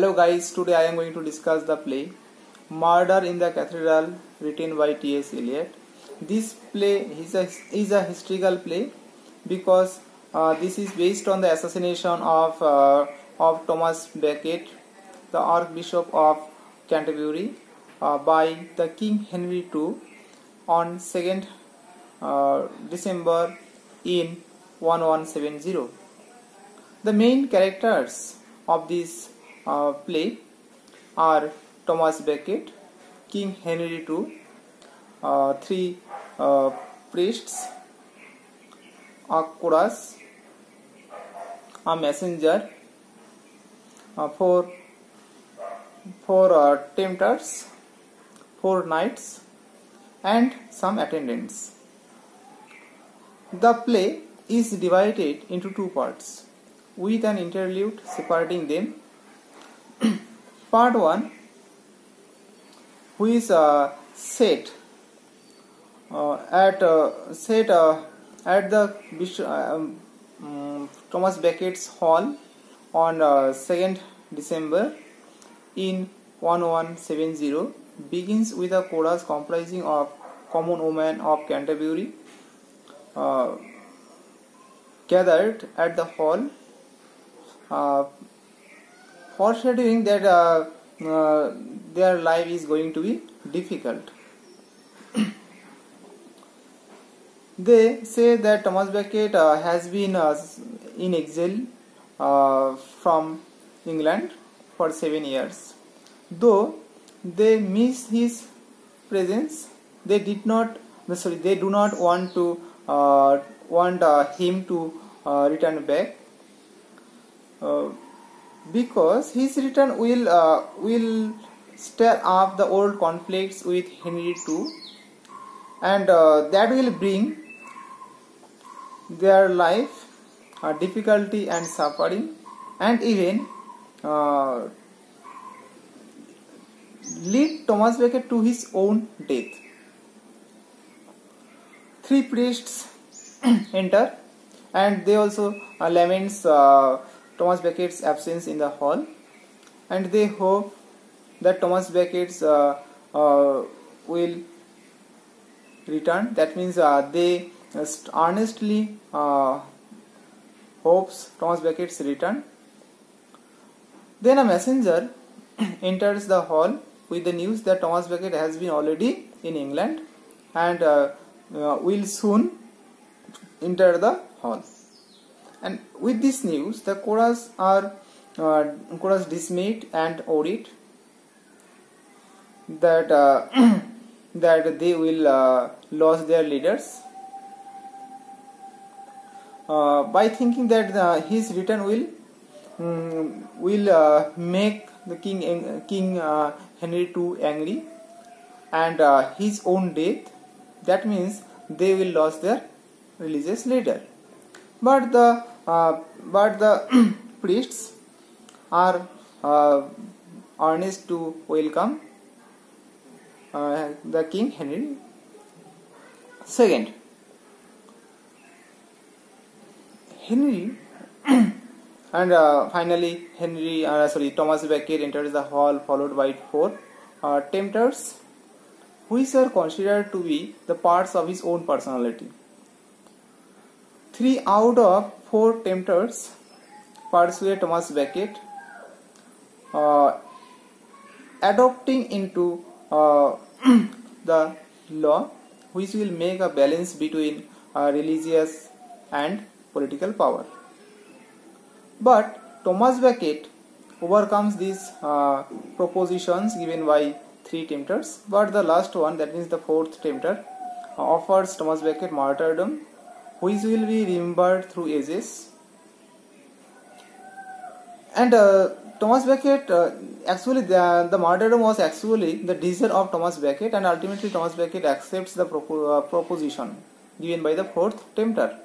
Hello guys, today I am going to discuss the play Murder in the Cathedral written by T.S. Eliot. This play is a, is a historical play because uh, this is based on the assassination of, uh, of Thomas Becket, the Archbishop of Canterbury, uh, by the King Henry II on 2nd uh, December in 1170. The main characters of this uh, play are Thomas Becket, King Henry II, uh, three uh, priests, a chorus, a messenger, uh, four, four uh, tempters, four knights, and some attendants. The play is divided into two parts with an interlude separating them. Part 1 who is uh, set uh, at uh, set uh, at the Bishop, um, um, Thomas Becket's hall on uh, 2nd December in 1170 begins with a chorus comprising of common women of Canterbury uh, gathered at the hall uh, foreshadowing that uh, uh, their life is going to be difficult. they say that Thomas Becket uh, has been uh, in exile uh, from England for seven years. Though they miss his presence, they did not. Sorry, they do not want to uh, want him to return back because his return will uh, will stir up the old conflicts with Henry II, and uh, that will bring their life uh, difficulty and suffering, and even uh, lead Thomas Becket to his own death. Three priests enter, and they also uh, laments uh, Thomas Becket's absence in the hall, and they hope that Thomas Becket's uh, uh, will return. That means uh, they earnestly hopes Thomas Becket's return. Then a messenger enters the hall with the news that Thomas Becket has been already in England and will soon enter the hall and with this news the chorus are uh, dismayed and worried that uh, that they will uh, lose their leaders. Uh, by thinking that uh, his return will um, will uh, make the king king Henry II angry and his own death that means they will lose their religious leader but the uh, but the priests are uh, earnest to welcome uh, the king Henry second. Henry and uh, finally Henry uh, sorry Thomas Becket enters the hall followed by four uh, tempters. Which are considered to be the parts of his own personality Three out of four tempters persuade Thomas Becket, uh, adopting into uh, the law which will make a balance between uh, religious and political power. But Thomas Becket overcomes these uh, propositions given by three tempters, but the last one, that means the fourth tempter, offers Thomas Becket martyrdom which will be remembered through ages. And uh, Thomas Becket, uh, actually, the, the martyrdom was actually the desire of Thomas Becket, and ultimately, Thomas Becket accepts the propo- uh, proposition given by the fourth tempter.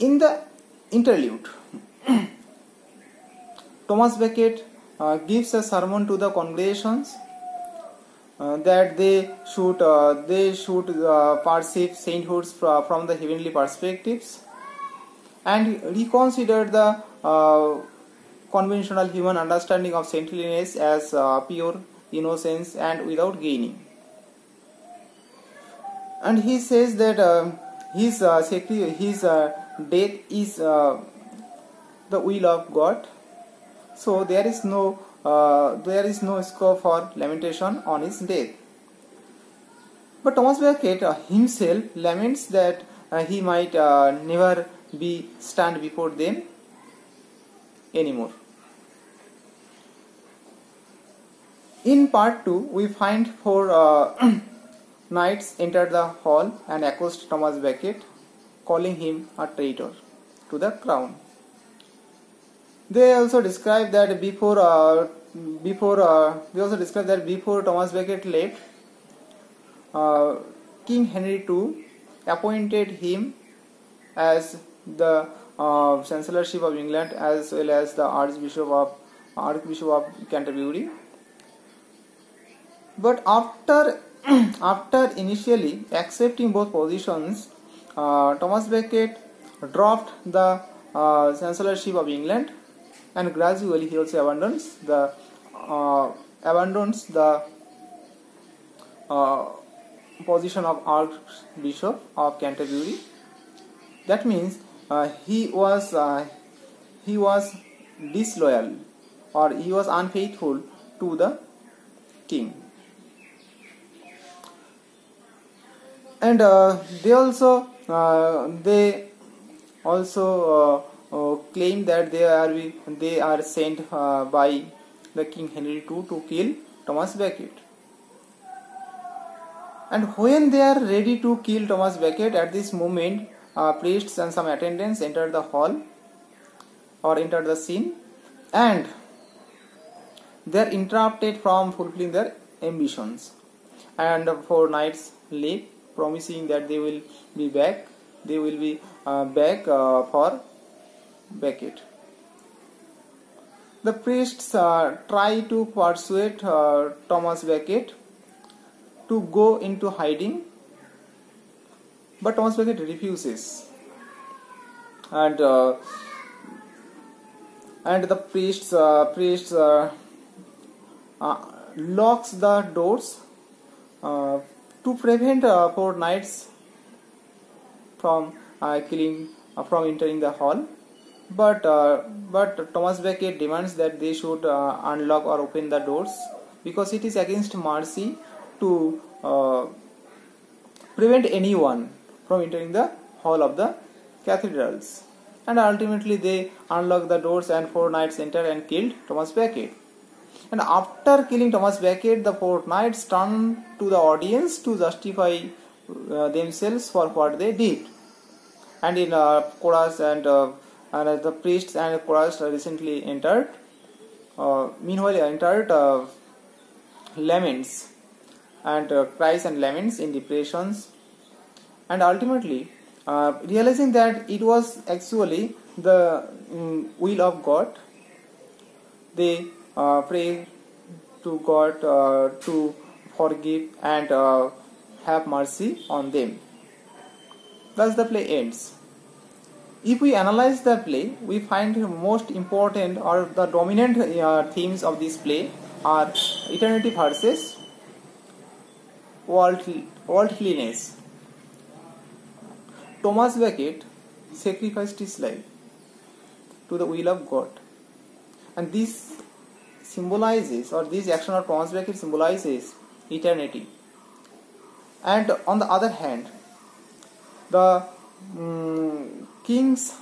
In the interlude, Thomas Becket uh, gives a sermon to the congregations uh, that they should uh, they should uh, perceive sainthoods from the heavenly perspectives and reconsider the conventional human understanding of saintliness as uh, pure innocence and without gaining. And he says that uh, his uh, his uh, death is uh, the will of God. So there is no uh, there is no scope for lamentation on his death. But Thomas Becket uh, himself laments that uh, he might uh, never be stand before them anymore. In part 2, we find four uh, knights enter the hall and accost Thomas Becket, calling him a traitor to the crown. They also describe that before, uh, before uh, they also describe that before Thomas Becket left, uh, King Henry II appointed him as the uh, chancellorship of England as well as the Archbishop of Archbishop of Canterbury. But after after initially accepting both positions, uh, Thomas Becket dropped the uh, chancellorship of England, and gradually he also abandons the uh, abandons the uh, position of Archbishop of Canterbury. That means uh, he was uh, he was disloyal or he was unfaithful to the king. And uh, they also uh, they also uh, uh, claim that they are they are sent by the King Henry II to kill Thomas Becket and when they are ready to kill Thomas Becket, at this moment, uh, priests and some attendants enter the hall or enter the scene, and they are interrupted from fulfilling their ambitions. And four knights leave, promising that they will be back. They will be uh, back uh, for Becket. The priests uh, try to persuade uh, Thomas Becket to go into hiding but Thomas Becket refuses and uh, and the priests uh, priests uh, uh locks the doors to prevent four knights from killing from entering the hall but but Thomas Becket demands that they should unlock or open the doors because it is against mercy to uh, prevent anyone from entering the hall of the cathedrals. And ultimately, they unlock the doors, and four knights enter and killed Thomas Becket. And after killing Thomas Becket, the four knights turn to the audience to justify uh, themselves for what they did. And in uh, chorus and, uh, and uh, the priests and chorus recently entered. Uh, meanwhile, entered uh, laments and uh, cries and laments in depressions and ultimately uh, realizing that it was actually the um, will of God they uh, pray to God uh, to forgive and have mercy on them thus the play ends if we analyze the play we find most important or the dominant uh, themes of this play are eternity versus worldliness. Thomas Becket sacrificed his life to the will of God, and this symbolizes, or this action of Thomas Becket symbolizes eternity. And on the other hand, the um, kings,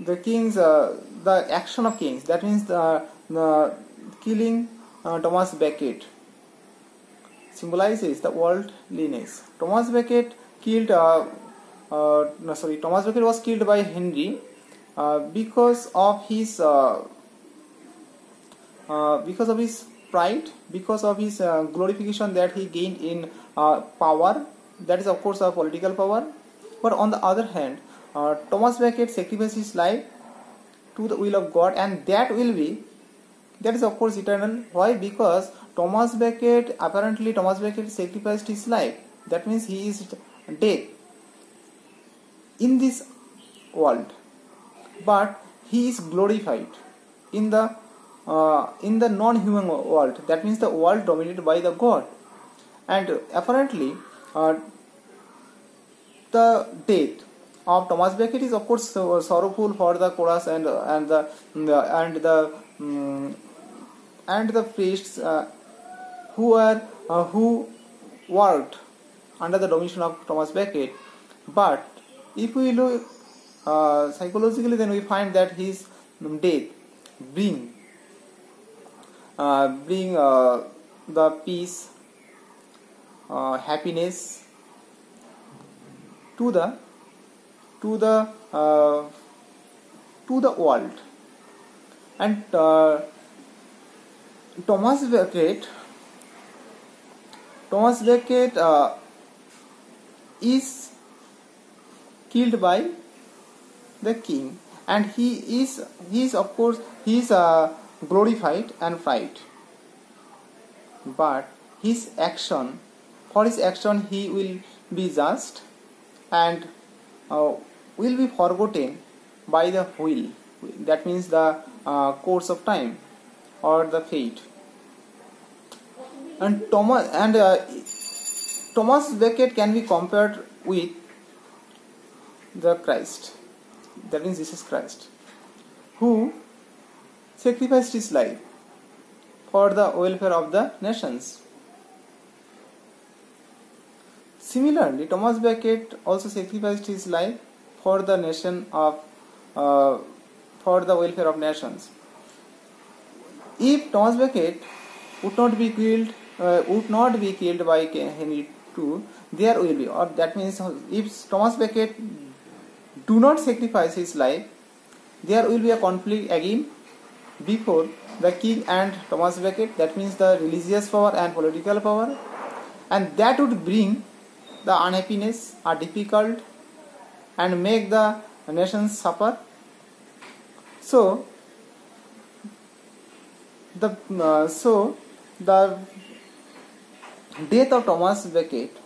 the kings, uh, the action of kings, that means the, the killing uh, Thomas Becket symbolizes the worldliness. Thomas Becket killed, uh, uh, no, sorry, Thomas Becket was killed by Henry uh, because of his uh, uh, because of his pride, because of his glorification that he gained in power. That is, of course, a political power. But on the other hand, Thomas Becket sacrificed his life to the will of God, and that will be that is of course eternal. Why? Because Thomas Becket, apparently Thomas Becket sacrificed his life. That means he is dead in this world. But he is glorified in the uh, in the non-human world that means the world dominated by the god and apparently uh, the death of Thomas Becket is of course sorrowful for the chorus and and the and the um, and the priests uh, who uh, who worked under the domination of Thomas Becket. But if we look uh, psychologically then we find that his death bring uh, bring uh, the peace uh, happiness to the to the uh, to the world. And uh, Thomas Becket Thomas Becket uh, is killed by the king. And he is he is of course he is uh, glorified and fried but his action for his action he will be judged and uh, will be forgotten by the will that means the uh, course of time or the fate. And thomas and uh, thomas becket can be compared with the christ. That means jesus christ who sacrificed his life for the welfare of the nations. Similarly, Thomas Becket also sacrificed his life for the nation of uh, for the welfare of nations. If Thomas Becket would not be killed, uh, would not be killed by Henry II, there will be, or that means if Thomas Becket do not sacrifice his life, there will be a conflict again before the king and Thomas Becket. That means the religious power and political power, and that would bring the unhappiness a difficult and make the nations suffer. So the uh, so the death of thomas becket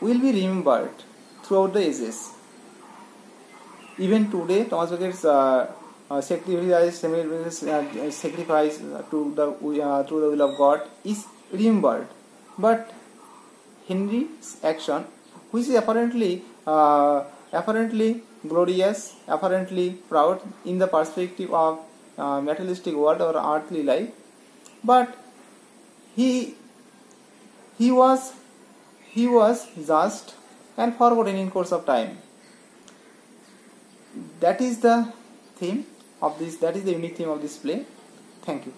will be remembered throughout the ages. Even today thomas becket's uh, uh, sacrifice, uh, sacrifice to the uh, through the will of god is remembered. But Henry's action, which is apparently uh, apparently glorious, apparently proud in the perspective of uh, materialistic world or earthly life, but he he was he was just and forgotten in course of time. That is the theme of this. That is the unique theme of this play. Thank you.